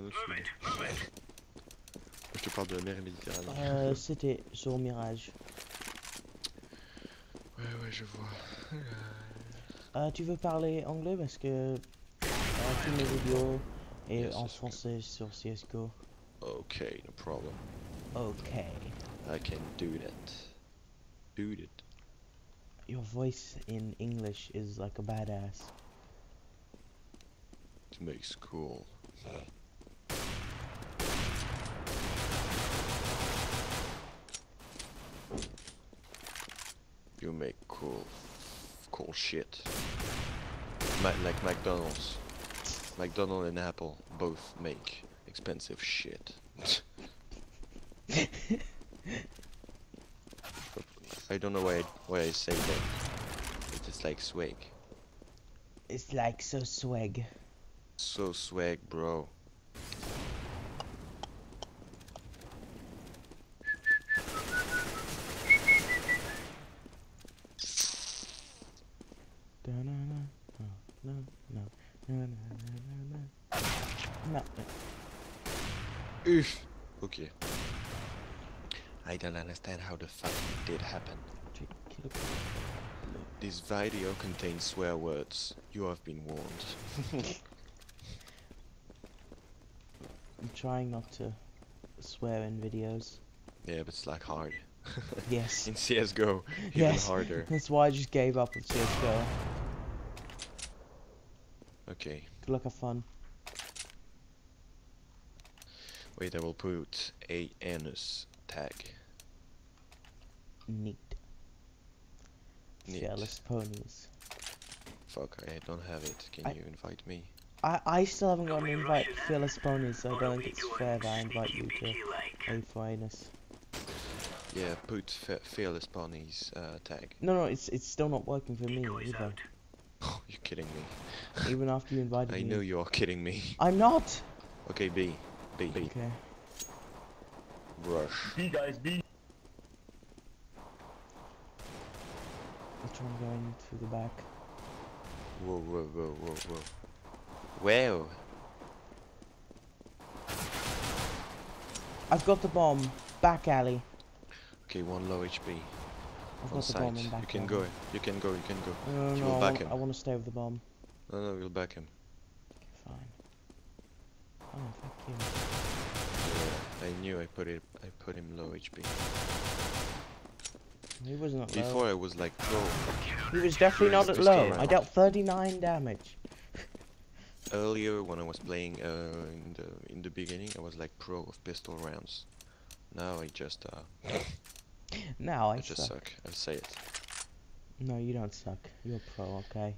bien au sud. Je te parle de la mer Méditerranée. Euh, C'était sur Mirage. Ouais, ouais, je vois. Euh, tu veux parler anglais parce que euh, mes vidéos et Yes, en français sur CSGO. Okay, no problem. Okay. I can do that. Do it. Your voice in English is like a badass. It makes cool. You make cool, cool shit. Ma like McDonald's. McDonald's and Apple both make expensive shit. I don't know why I, why I say that. It's just like swag. It's like so swag. So swag, bro. Understand how the fuck it did happen. This video contains swear words. You have been warned. I'm trying not to swear in videos. yeah, but it's like hard. Yes. In CSGO, even Yes. harder. That's why I just gave up with CSGO. Okay. Good luck, have fun. Wait, I will put a anus tag. Neat. Neat. Fearless ponies. Fuck, I don't have it. Can I- you invite me? I, I still haven't got an invite for Fearless Ponies, so I don't think it's fair that I invite you to A for Anus. Yeah, put fe fearless ponies uh, tag. No, no, it's it's still not working for me either. Oh, you're kidding me. Even after you invited I me. I know you are kidding me. I'm not. Okay, B. B. B. Okay. Rush. B guys, B. I'll try and go in through the back. Whoa, whoa, whoa, whoa, whoa. Wow. I've got the bomb. Back alley. Okay, one low HP. I've On got the bomb in back You can alley. go. You can go. You can go. No, no, You no, will I, back him. I want to stay with the bomb. No, no, we'll back him. Fine. Oh, thank you. Yeah, I knew I put it. I put him low HP. He was not low. Before I was like pro. He was definitely not at low. I dealt 39 damage. Earlier when I was playing uh, in the in the beginning, I was like pro of pistol rounds. Now I just uh, Now I, I just suck. suck. I'll say it. No, you don't suck. You're pro, okay?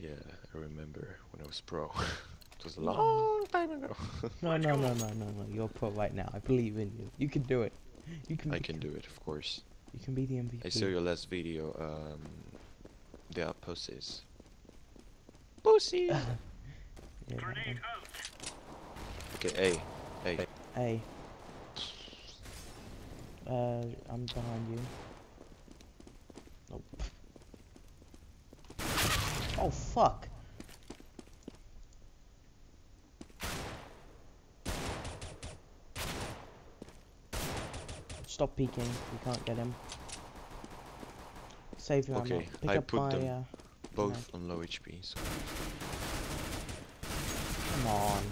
Yeah, I remember when I was pro. it was a long time ago. No, no, no, no, no, no. You're pro right now. I believe in you. You can do it. You can. I can do it, of course. You can be the MVP. I saw your last video. Um, they are pussies. Pussies. Yeah, that one. okay, hey, hey. Hey. Uh, I'm behind you. Nope. Oh fuck! Stop peeking. You can't get him. Save your ammo. Okay, Pick I up put my. them Uh, Both on low HP. So come on.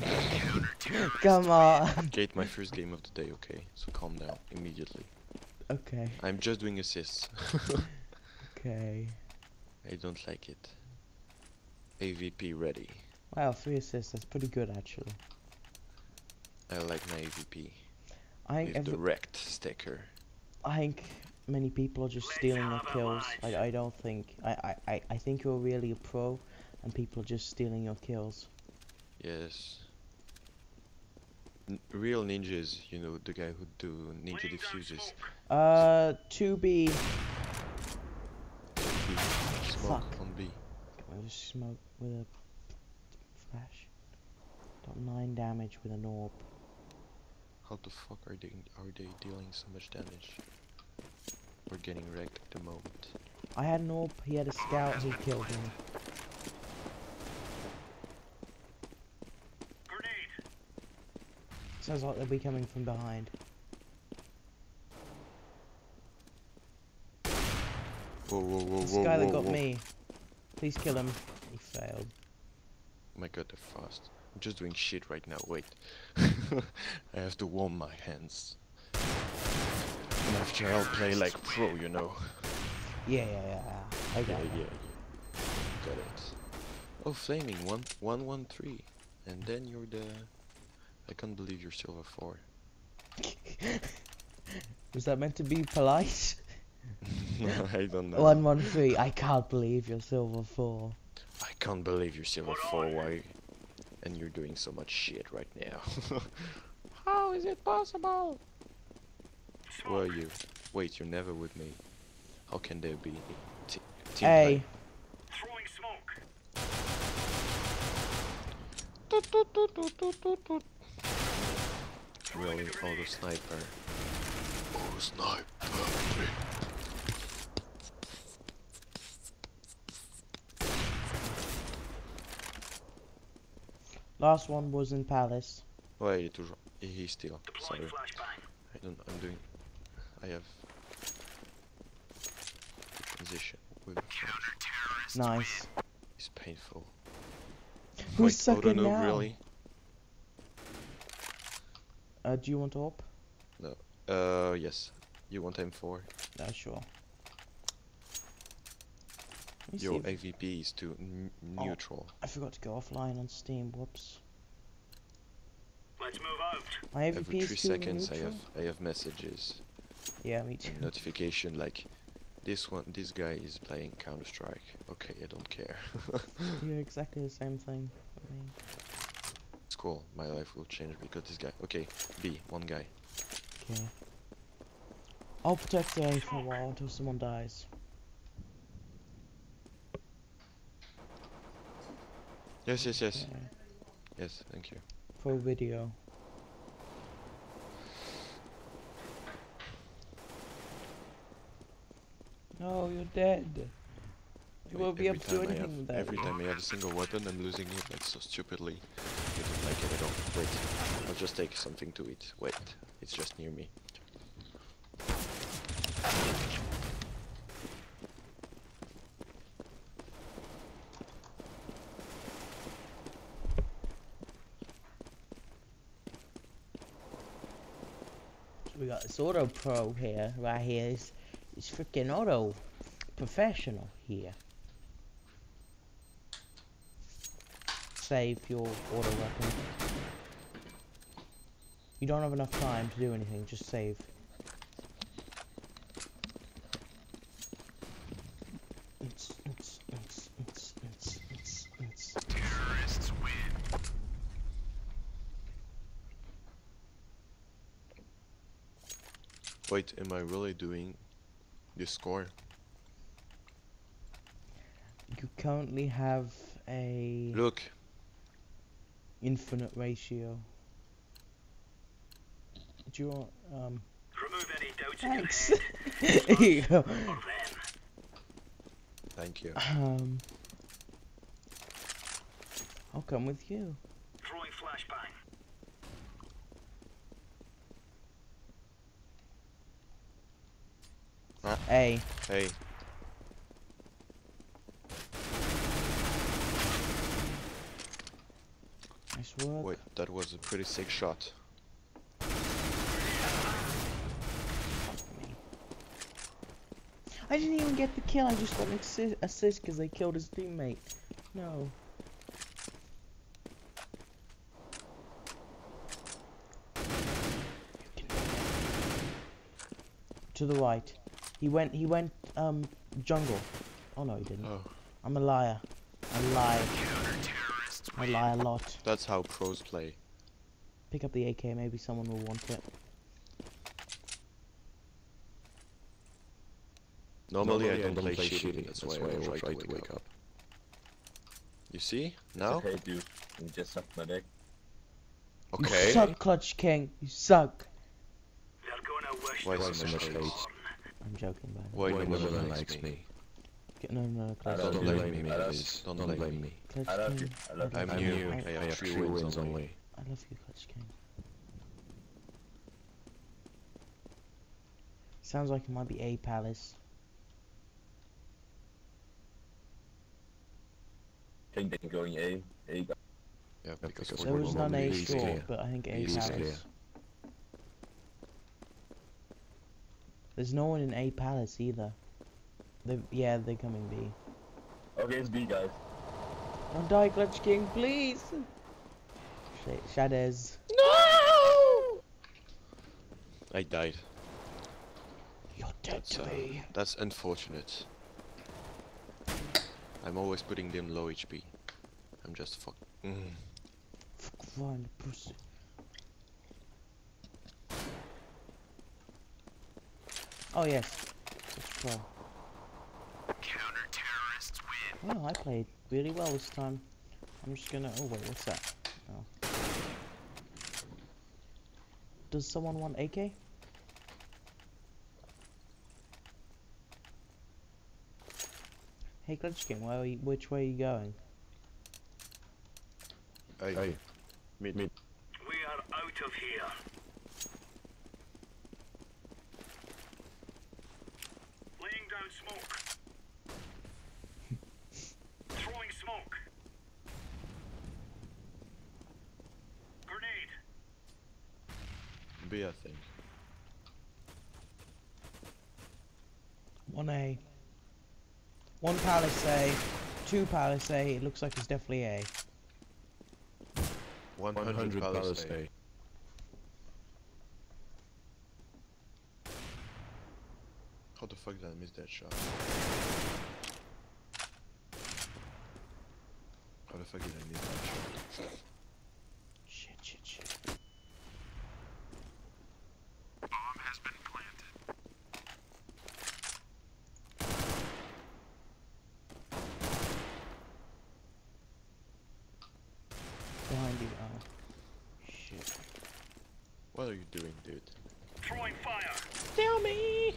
come on. Gate, my first game of the day. Okay, so calm down immediately. Okay. I'm just doing assists. Okay. I don't like it. AVP ready. Wow, three assists. That's pretty good actually. I like my AVP I think with every, the wrecked sticker. I think many people are just stealing your kills. I, I don't think I, I, I, I think you're really a pro and people are just stealing your kills. Yes. N real ninjas, you know, the guy who do ninja defuses. Uh two B B. Smoke Fuck. on B. I just smoke with a flash. Got nine damage with an orb. How the fuck are they are they dealing so much damage? We're getting wrecked at the moment. I had an orb, he had a scout, he killed him. me. Sounds like they'll be coming from behind. Whoa, whoa, whoa, This whoa, guy whoa, that got whoa. me. Please kill him. He failed. Oh my god, they're fast. I'm just doing shit right now, wait. I have to warm my hands. And after I'll play like pro, you know. Yeah, yeah, yeah. yeah. I got yeah, it. yeah. Got it. Oh, flaming, one, one, one, three. And then you're the... I can't believe you're silver four. Was that meant to be polite? I don't know. One one three. I can't believe you're silver four. I can't believe you're silver four, why? And you're doing so much shit right now. How is it possible? Where are you? Wait, you're never with me. How can there be t team Hey, Throwing smoke. play? Really, oh the sniper. Oh sniper. Last one was in Palace. Ouais, il est toujours. et He's still. Sorry. I don't. I'm doing. I have. With. Nice. It's painful. Who's Odono, now? really? Uh, do you want to up? Uh, yes. You want M4? No, sure. Let me see Your if- AVP is too n- Oh. neutral. I forgot to go offline on Steam. Whoops. Let's move out. My AVP Every is three too seconds, I have I have messages, Yeah, me too. notification like, this one, this guy is playing Counter Strike. Okay, I don't care. You're exactly the same thing. I mean, it's cool. My life will change because this guy. Okay, B, one guy. okay. I'll protect the A for a while until someone dies. Yes, yes, yes, yes. Thank you. For video. No, you're dead. You won't be able to do anything have- with that. Every time I have a single weapon, I'm losing it like so stupidly. I don't like it at all. Wait, I'll just take something to eat. Wait, it's just near me. We got this auto pro here, right here. It's, it's freaking auto professional here. Save your auto weapon. You don't have enough time to do anything, just save. It's, it's, it's, it's, it's, it's, it's. Terrorists win. Wait, am I really doing this score? You currently have a Look, infinite ratio. Do you want, um, Remove any doubts in your thanks. head. You go. Or them. thank you. Um, I'll come with you. Hey, Hey, nice work. wait, that was a pretty sick shot. I didn't even get the kill. I just got an assist because they killed his teammate. No. To the right. He went. He went. Um, jungle. Oh no, he didn't. Oh, I'm a liar. I lie. I lie a lot. that's how pros play. Pick up the AK. Maybe someone will want it. Normally, I don't play shooting, that's why I always try to wake up. You see? Now? Okay, dude. You just sucked my dick. You Okay. suck, Clutch King. You suck. They're gonna wish Why they so were much gone. hate? I'm joking, man. Why no, one likes me? me. No, no, Cliff. Don't, don't blame me, me please. Don't, don't blame me. Clutch I love you. I love you. I'm new. I, I have three wins, wins only. I love you, Clutch King. Sounds like it might be A Palace. I think they're going A. A. Yeah, because, because there was none A short, but I think A Palace. Clear. There's no one in A Palace either. They yeah, they're coming B. Okay, it's B guys. Don't die, Clutch King, please. Sh- No! I died. You're dead That's, to uh, me. that's unfortunate. I'm always putting them low HP. I'm just fuck. Mm. Fuck fine, pussy. Oh yes. It's uh, pro. Counter terrorists win. Well, I played really well this time. I'm just gonna. Oh wait, what's that? Oh. Does someone want AK? Hey, Glitch King, where are you, which way are you going? Hey, mid, mid. We are out of here. Laying down smoke. Throwing smoke. Grenade. B, I think. One A. One Palace A. Two Palace A. It looks like it's definitely A. 100 Palace A. How the fuck did I miss that shot? How the fuck did I miss that shot? Shit, shit, shit. Bomb has been planted. Behind you. Oh. Shit. What are you doing, dude? Throwing fire. Tell me.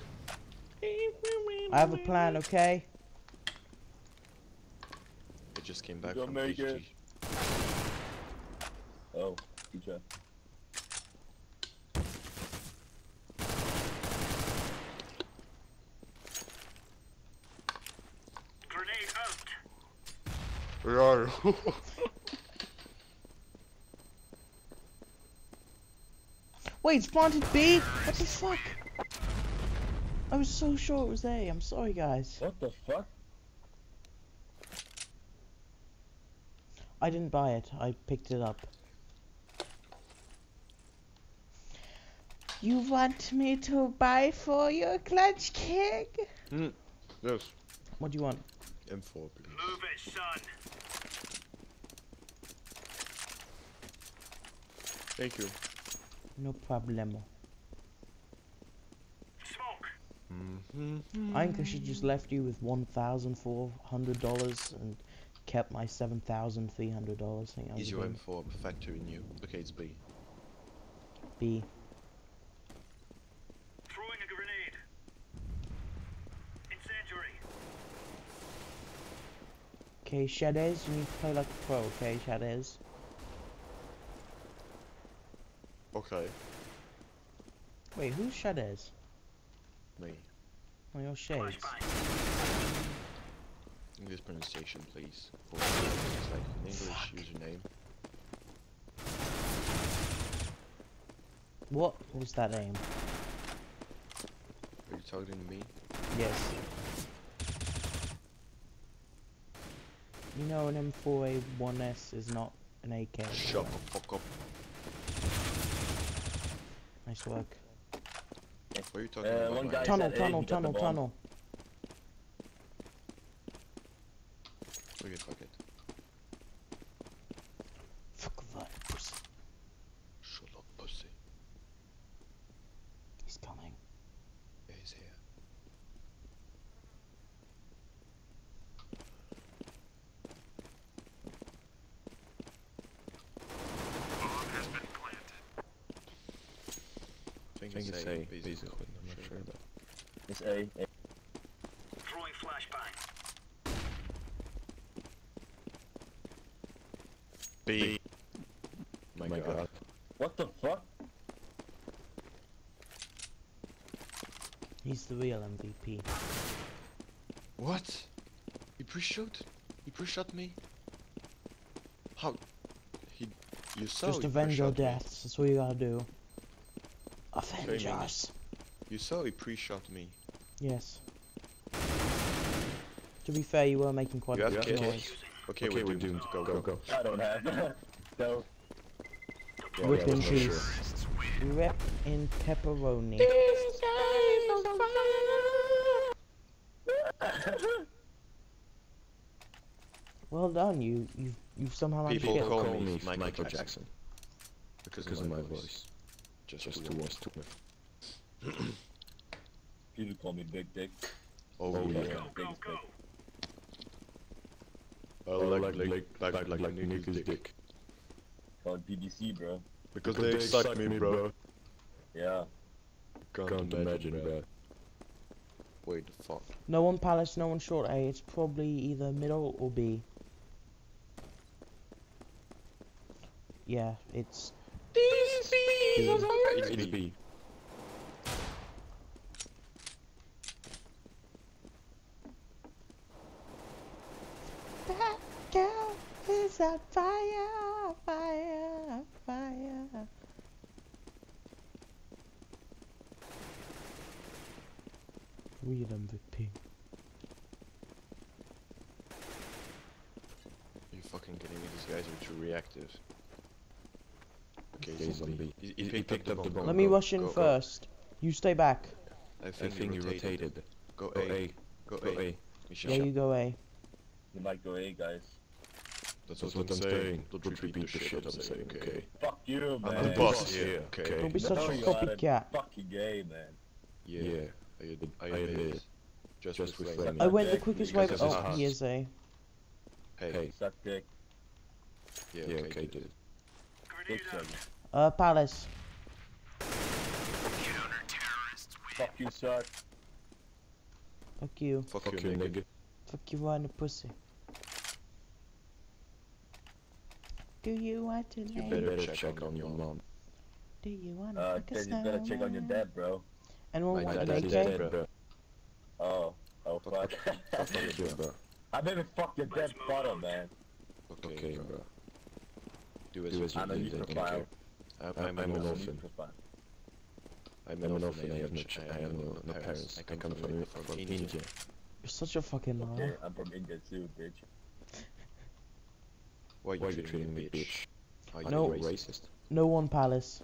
I have a plan, okay? It just came back You'll from make it. Oh, good job. Grenade out. Where are you? Wait, it's planted B? What the fuck? I was so sure it was A. I'm sorry, guys. What the fuck? I didn't buy it. I picked it up. You want me to buy for you, Clutch King? Hmm. yes. What do you want? M4, please. Move it, son. Thank you. No problemo. Smoke. Mm-hmm. I think I should just left you with one thousand four hundred dollars and kept my seven thousand three hundred dollars. Think that Is was a your good M4 factory new? Okay, it's B. B. Throwing a grenade. Incendiary. Okay, Shadez, you need to play like a pro. Okay, Shadez. Okay. Wait, who's Shadez? Oh, me. Oh, your shades. English pronunciation, please. For it's like an English username. What was that name? Are you talking to me? Yes. You know an M4A1S is not an AK. Shut the fuck up. Nice work. What are you talking Uh, about? one guy- Tunnel, tunnel, he got the tunnel, tunnel. Okay, fuck it. Fuck that pussy. Shut up, pussy. He's coming. Yeah, he's here. Bomb has been planted. I think, think it's it's A, A, basically. basically, I'm not sure, but It's A. A. Throwing flashbang. B. My, my god. god. What the fuck? He's the real MVP. What? He pre-shot? He pre-shot me? How? He... You saw Just he avenge your pre-shot me. deaths. That's what you gotta do. Avenge Shaming. us. You saw he pre-shot me. Yes. To be fair, you were making quite You a have bit of kids? noise. Okay, we're, doomed. Go, go, go. I don't have. no. Yeah, Rip yeah, in for peace. Rip in pepperoni. Well done, you you you've somehow managed to People get. call Call me me Michael Michael Jackson. Jackson Because, because of my voice. Just, Just to to watch. watch to People call me Big Dick. Oh, Oh, yeah. yeah. Biggest dick. I like, like, like, like, like, like niggas dick. Called oh, BBC, bro. Because they suck me, bro. Yeah. Can't, imagine, bro. Wait, the fuck. No one palace, no one short A. It's probably either middle or B. Yeah, it's These bees are It's It's me. B. That girl is on fire, fire, fire. Real MVP. You fucking kidding me? These guys are too reactive. Okay, Okay, he's he's on B. He, he, he picked up the bomb. Let me Go, rush in go, go. first. You stay back. I I think, think he you rotated. rotated. Go Go A. A. Go Go A. A. Michel. Yeah, you go A. You might go A, guys. That's, That's what I'm saying. Don't repeat the shit I'm saying, okay? Fuck you, I'm the boss boss here. here, Okay. okay. Don't be No, such a copycat. Fucking gay, man. Yeah. Yeah. I, ad- I, I admit. admit. Just, Just with with flaming. flaming. I went the quickest way. this is Oh, us. A. Hey. Hey. Suck dick. Yeah, Yeah, okay, okay, dude. dude. Dick Grenade suck. out. Uh, palace. Fuck you, suck. Fuck you. Fuck, Fuck you, you, nigga. nigga. Fuck you right in the pussy. Do you want to You better Better check check on on your your mom. Do you want to Uh, fuck a then you better check on your dad, bro. Anyone My dad is dead, bro. bro. Oh. Oh, fuck. Fuck you, bro. I never fuck your dead father, man. Okay, Okay, bro. bro. Do as Do you as you I know you think, don't profile. care. I'm, I'm I'm an an orphan. orphan. I'm I'm an an orphan. orphan. I I have have no, no, ch- I have no, no parents. I come from, from India. You're such a fucking Okay, liar. I'm from India too, bitch. Why are Why you you treating me, bitch? bitch? Are Are you No. racist? racist? No one palace.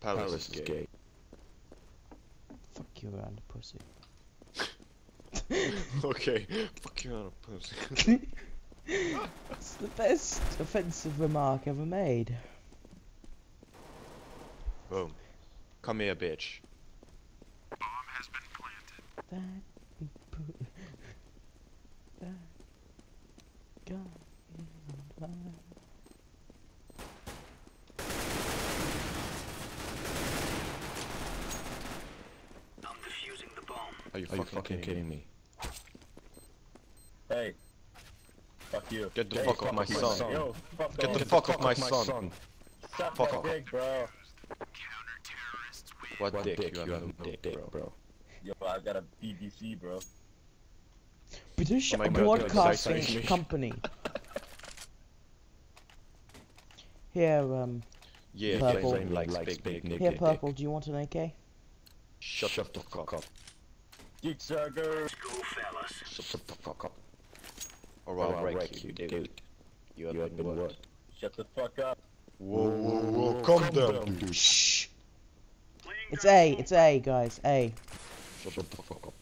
Palace, Palace is gay. Fuck you around the pussy. okay. Fuck you on a pussy. It's the best offensive remark ever made. Boom. Come here, bitch. Bomb has been planted. That that guy is. I'm defusing the bomb. Are you Are you fucking, fucking kidding me? Hey. Fuck you. Get the Hey, fuck off my son. Yo, fuck Get off. the fuck off my son. Suck fuck my off. dick, bro. Counter-terrorists win. What, What dick? dick? You have no dick, bro. bro. Yo, I got a BBC, bro. British Oh my God, Broadcasting. Company. Here, um, Yeah, Purple. flame likes Likes big, big big, here, dick. purple. Do you want an AK? Shut, Shut the the fuck fuck up. up. Sucker. Go, fellas. Shut the fuck up. Or Or I'll I'll wreck wreck you, you, dude. dude. You You have have been been what? what? Shut the fuck up. Whoa, whoa, whoa, calm down, dude. Shh. It's A. It's A, guys. A. Shut the fuck up.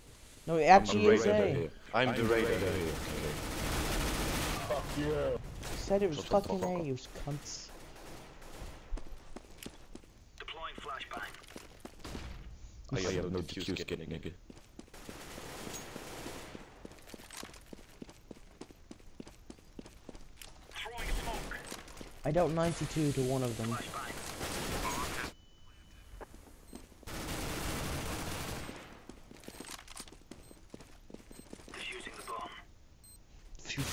No, it actually the is raider A. here. I'm the raider. Fuck you. Said it was Shut fucking A. up. You cunts. Deploying flashbang. I I am have no no diffuse diffuse kid, kid, nigga. nigga. Throwing smoke. I dealt 92 to one of them. Flashbang. Defusing the bomb.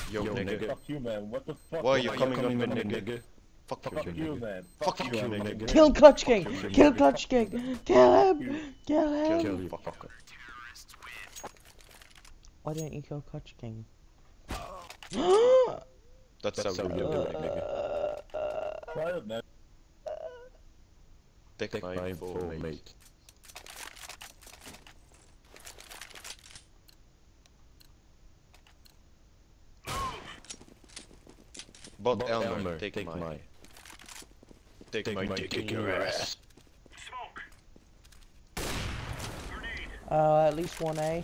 Yo, Yo, nigga. nigga. Fuck you, man. What the fuck? Why are you Why coming coming up with with nigga? nigga? Fuck Fuck you, you, man. Fuck you, you, nigga. nigga. Kill Clutch King! Fuck Kill nigga. Clutch King! Kill him! Kill Kill him! Kill you, fucker. Why don't you kill Clutch King? That's, That's how how you you do do it, it, nigga. Try it, man. Take, Take my my info, info, mate. mate. But, But Elmer, Elmer, take, take my, my, take, take my, my dick in your ass. Smoke. Uh, at least one A.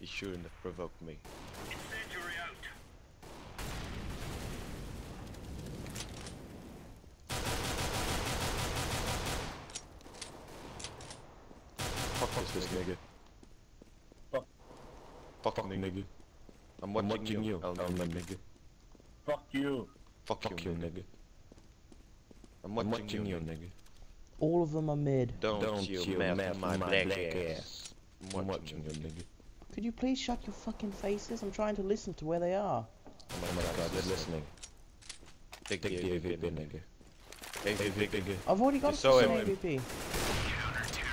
You shouldn't have provoked me. Fuck this nigga. Fuck. Fuck, fuck nigga. nigga. I'm I'm watching, watching you, Elmer. Elmer, nigga. Fuck you. Fuck, Fuck you, you, nigga. nigga. I'm I'm watching, watching you, you, nigga. nigga. All of them are mid. Don't, Don't you you melt melt my, my black, black ass. ass. I'm I'm watching, watching you. you, nigga. Could you please shut your fucking faces? I'm trying to listen to where they are. Oh my god, they're listening. Take, Take the the AVP, AVP, nigga. nigga. AVP, nigga. I've already got You saw an him. AVP.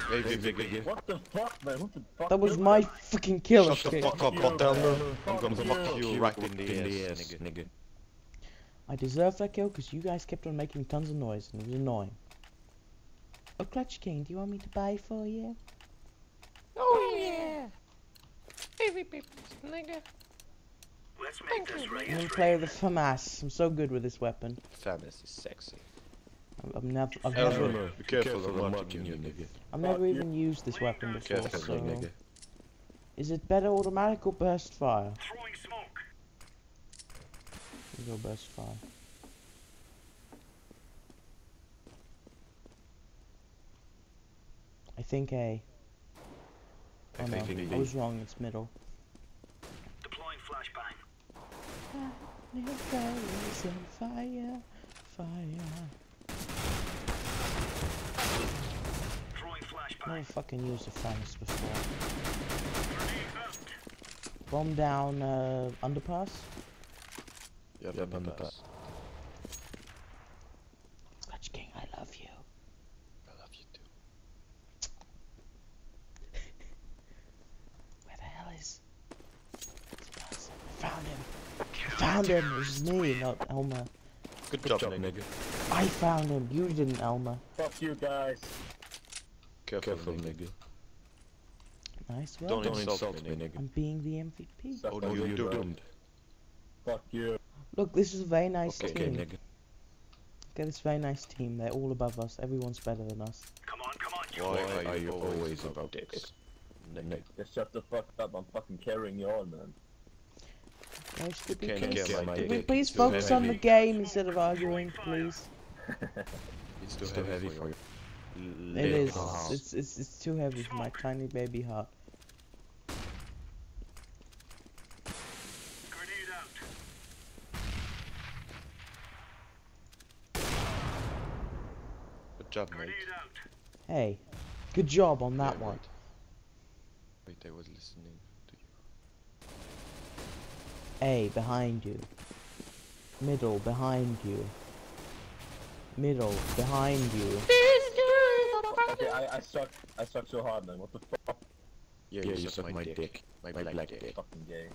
AVP, nigga. What the fuck, man? What the fuck? That was my fucking killer Shut the fuck up, you, but Elmer. man. I'm gonna Fuck fuck you. you right in the ass, nigga. Nigga. I deserved that kill because you guys kept on making tons of noise and it was annoying. Oh, Clutch King, do you want me to buy for you? Oh yeah. AVP, nigga. Let's make this I'm race gonna play with the FAMAS. I'm so good with this weapon. Feminist is sexy. I'm, I'm never, I've Elmer, never, be careful, I'm watching you, nigga. I've never Fuck you. even used this weapon before. Careful, So, nigga. is it better automatic or burst fire? Throwing smoke. We'll go burst fire. I think A. Oh I no, think I B. was wrong. It's middle. Deploying flashbang. Little fires on fire, fire. Throwing flashbang. Never fucking used a FAMAS before. Bomb down uh, underpass. Yeah, Yeah, yeah underpass. Clutch King, I love you. I love you too. Where the hell is? I found him. I found him. It was me, not Elmer. Good, Good job, job, nigga. nigga. I found him. You didn't, Elmer. Fuck you guys. Careful, Careful, nigga. nigga. Nice work. Don't Don't insult insult me, me, nigga. nigga. I'm being the MVP. Suck Oh, no, you dick, do. bro. doomed. Fuck you. Look, this is a very nice Okay, Okay, team. nigga. Look at this very nice team. They're all above us. Everyone's better than us. Come on, come on, you. Why, are you always about dicks? Nigga. Just shut the fuck up. I'm fucking carrying you all, man. Guys, could we can't get my could we dick. please Too focus on the game instead of arguing, please? It's too It's heavy heavy for for you. you. It Little is. heart. It's, it's it's too heavy for my tiny baby heart. Job, mate. Hey, good job on that Yeah, one. Wait, I was listening to you. A behind you. Middle behind you. Middle behind you. Okay, I, I suck. I suck so hard, man. What the fuck? Yeah, Yeah, you suck my dick. My My black black dick. dick. Fucking gay.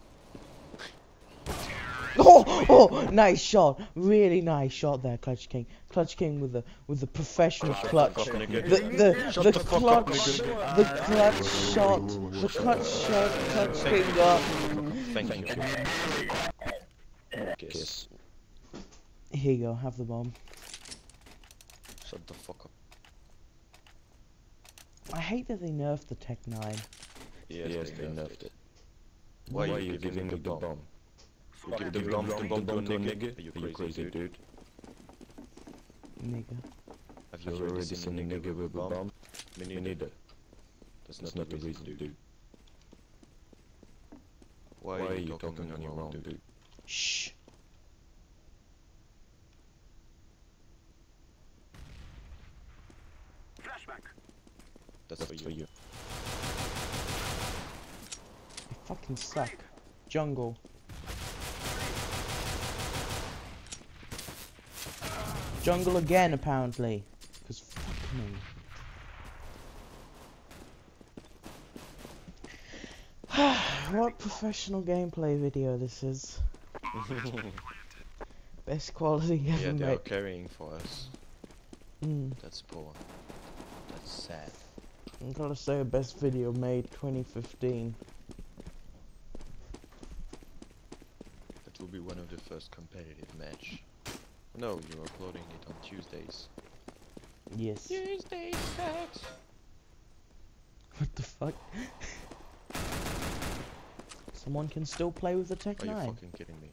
Oh, oh, nice shot. Really nice shot there, Clutch King. Clutch King with the with the professional clutch. Fuck, nigga. The the the the fuck clutch the clutch shot. The clutch shot. Clutch King got. Thank, Thank you. you. Kiss. Kiss. Here you go. Have the bomb. Shut the fuck up. I hate that they nerfed the Tec-9. Yes, Yes, they they nerfed nerfed it. it. Why, Why are you giving me the bomb? You Fuck the bomb, the bomb to a nigga? Are you crazy, dude? Nigga. Have Have you already seen a nigga with a bomb? Me Me neither. neither. That's That's not the reason, dude. dude. Why are you talking on your own, dude? Shh. Flashbang. That's for you. I fucking suck. Jungle. Jungle again, apparently. Because fuck me. what professional gameplay video this is. Best quality yeah, ever they are carrying for us. Mm, That's poor. That's sad. I'm gotta say best video made 2015. That will be one of the first competitive match. No, you're uploading it on Tuesdays. Yes. Tuesday sucks. What the fuck? Someone can still play with the Tech Are you fucking kidding me?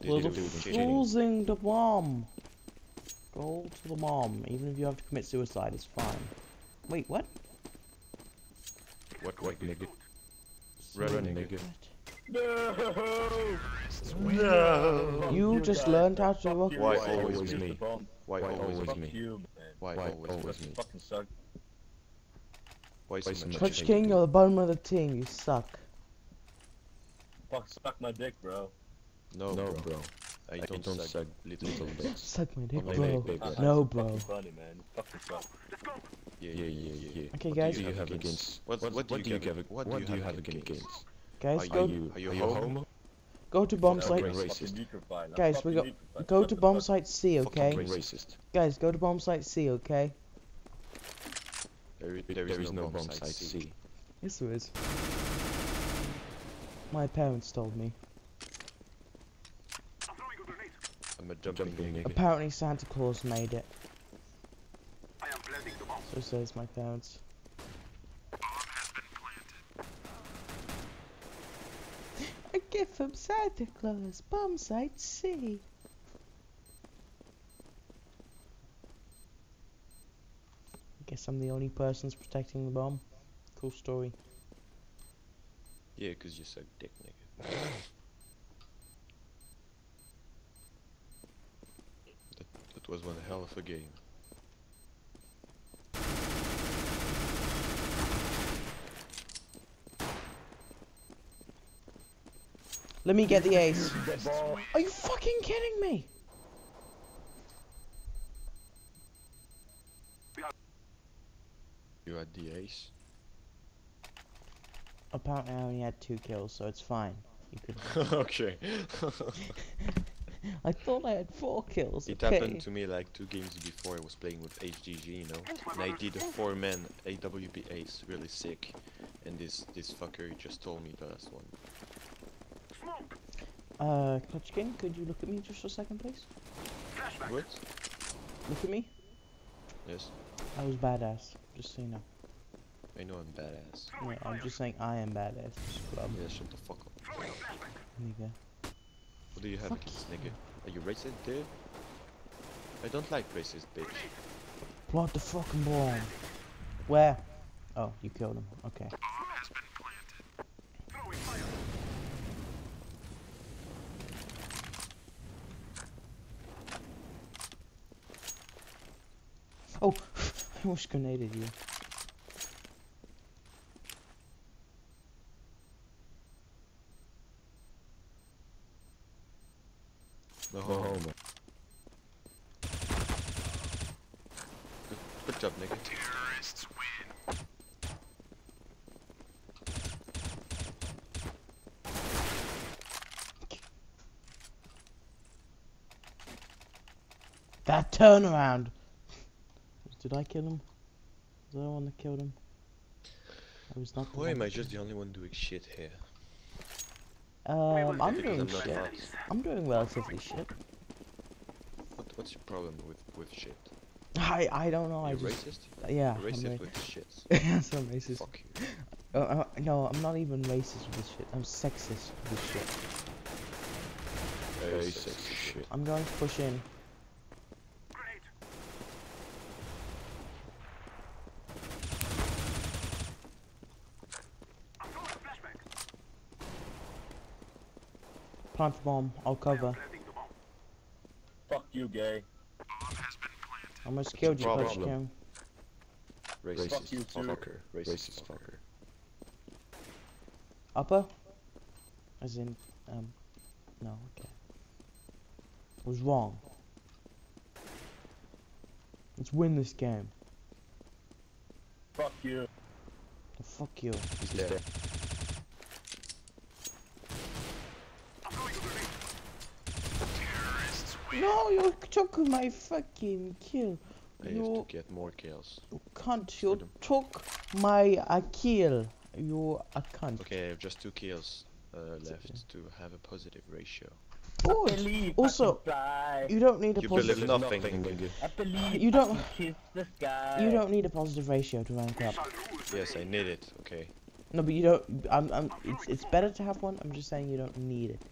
They Well, the didn't do it. using the bomb. Go to the bomb. Even if you have to commit suicide, it's fine. Wait, what? What, what, nigga? Say Run, nigga. No! No! You just learned how to rock. Why I always used me? Why Why always always me? you. Why Why always always me? me? Fucking suck. Why so Why so much? much Clutch hate? King, you're the bottom of the team. You suck. Fuck, suck my dick, bro. No, No, bro. bro. I I don't, don't suck suck little little bits. bits. Suck my dick, Only bro. big bits. No, it's bro. fucking funny, man. Fucking suck. Yeah, Yeah, yeah, yeah. Okay, What guys. What do you have against? What- What, what do you you have- have? what What do you have against against? games? Guys, Are go Are you Are you are you homo? homo? go to bomb site. Fucking fucking racist. necrophile. I'm Guys, we fucking go go to bomb site C, okay? Racist. Guys, go to bomb site C, okay? There, There is no bomb site C. Yes, there is. My parents told me. I'm a grenade. I'm a jumping, Jumping nigga. nigga. Apparently Santa Claus made it. I am planting the bomb. So says my parents. A gift from Santa Claus, bomb site C. Guess I'm the only person's protecting the bomb. Cool story. Yeah, 'cause you're so dick, nigga. that, that was one hell of a game. Let me get the ace. Are you fucking kidding me? You had the ace. Apparently I only had two kills, so it's fine. You could. okay. I thought I had four kills. it okay. happened to me like two games before I was playing with HGG, you know. And I did a four-man AWP ace, really sick. And this this fucker just told me the last one. Smoke. Uh, Clutch King, could you look at me just for a second, please? Flashbang. What? Look at me. Yes, I was badass. Just so you know. I know I'm badass. Yeah, I'm just saying I am badass. Scrub. Yeah, shut the fuck up. Throwing a flashbang. Nigga. What do you have Fuck against nigga? Are you racist, dude? I don't like racist, bitch. Plot the fucking bomb. Where? Oh, you killed him. Okay. Throwing fire. Oh, I almost grenaded you. No No homo. homo. Good, good job, nigga. That turnaround. Did I kill him? Was I the one that killed him? I was not. Why am I just the only one doing shit here? Um, I'm doing I'm shit. fast. I'm doing relatively shit. What, what's your problem with, with shit? I I don't know. I You're just racist? yeah. You're I'm racist with shit. yes, I'm racist. Fuck you. Uh, uh, no, I'm not even racist with this shit. I'm sexist with this shit. Very Racist shit. I'm going to push in. Grenade. I'm throwing a flashbang. Plant bomb. I'll cover. planting the bomb. Fuck you, gay. I almost killed you, Clutch problem. King. Racist Fuck you too. fucker. Racist, Racist fucker. Upper? As in, um, no, okay. I was wrong. Let's win this game. Fuck you. Fuck you. He's there. I'm throwing a grenade. No, you took my fucking kill. I have You to get more kills. cunt. You them. took my uh, kill. You a cunt. Okay, I have just two kills uh, left to have a positive ratio. Oh, Also, I can fly. You don't need a You positive. believe nothing, nigga. I believe You don't- can kiss the sky. You don't need a positive ratio to rank up. Yes, I need it. Okay. No, but you don't. I'm. I'm. It's. It's better to have one. I'm just saying you don't need it.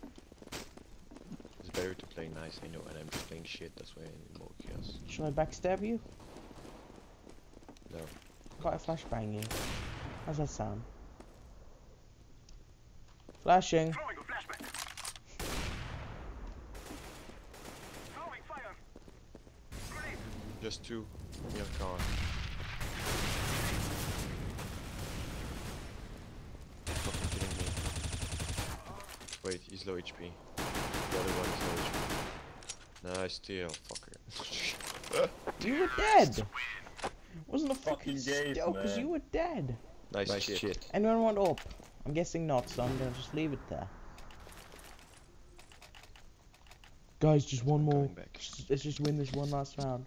It's better to play nice, I know, and I'm just playing shit, that's why I need more kills. Should I backstab you? No. Quite a flashbang you. How's that sound? Flashing. Throwing a flashbang. Throwing fire. Grenade. Just two. in your car. Fucking kidding me. Wait, he's low HP. The other one is low HP. Nice steal, fucker. You were dead. Wasn't a fucking Fucking gays, steal because man. you were dead. nice, Nice shit. shit. Anyone want up? I'm guessing not, so I'm gonna just leave it there. Guys, just one more. back. Let's just win this one last round.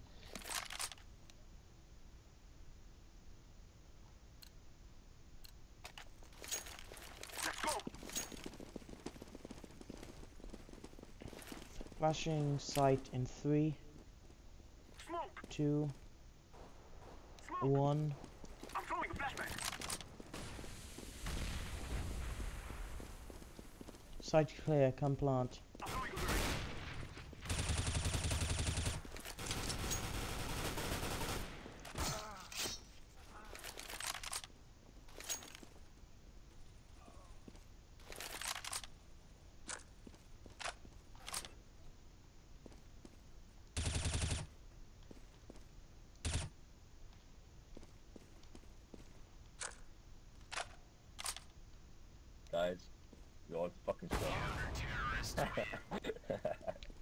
Flashing sight in three, two, one. Sight clear. Come plant. I'm throwing a grenade. Guys, we all fucking suck.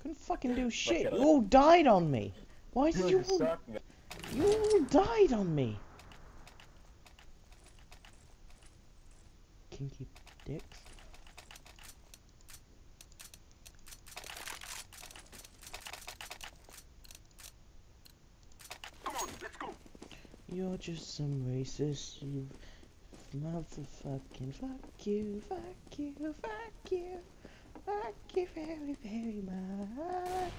Couldn't fucking do shit. You all died on me. Why did you you all, you all died on me? Kinky dicks. Come on, let's go. You're just some racist. You motherfucking fuck you, fuck you, fuck you, fuck you very, very much.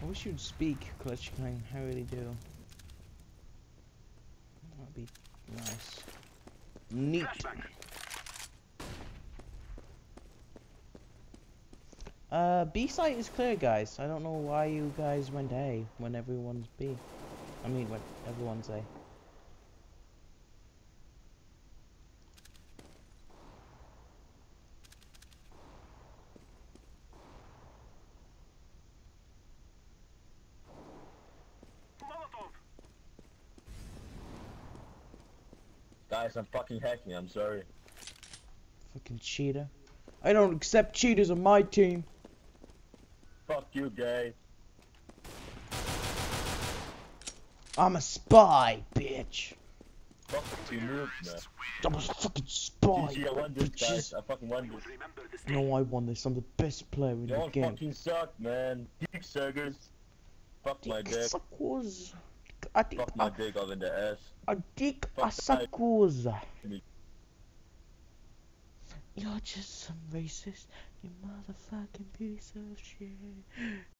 I wish you'd speak, Clutch King. I really do. That'd be nice. Neat. Flashbang. Uh, B site is clear, guys. I don't know why you guys went A when everyone's B. I mean, when everyone's A. Guys, I'm fucking hacking. I'm sorry. Fucking cheater. I don't accept cheaters on my team. You, guys. I'm a spy, bitch. Fuck noob, man. I'm a fucking spy, GG, I won this, bitches. guys. I fucking won this. No, I won this. I'm the best player in the Y'all game. fucking suck, man. Dick suckers. Fuck my Dick dick. suckers. I think Fuck my I, dick off in the ass. I dick Fuck a suckers. You're just some racist, you motherfucking piece of shit.